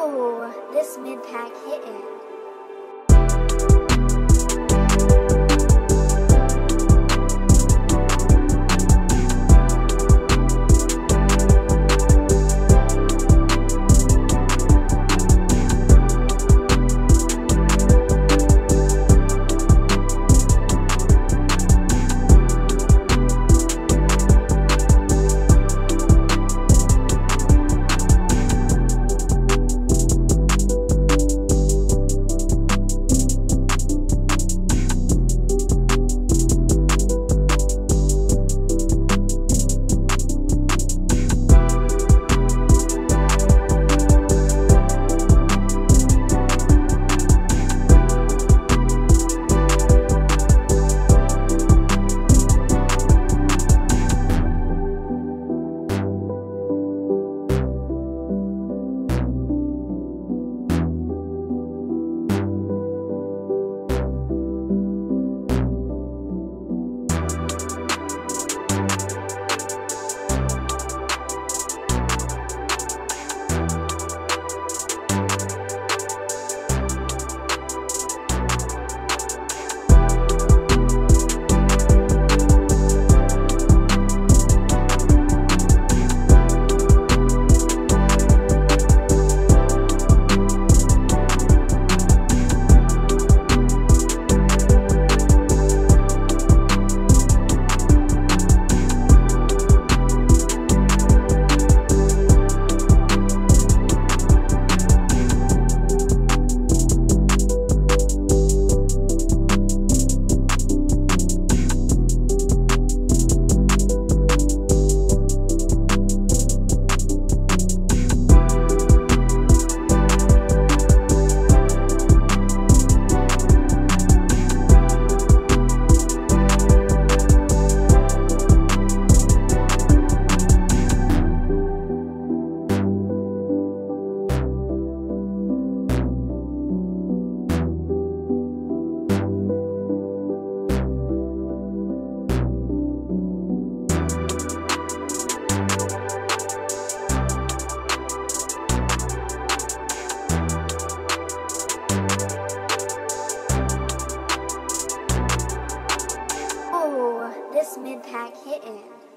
Oh, this mid pack hitting. kitten.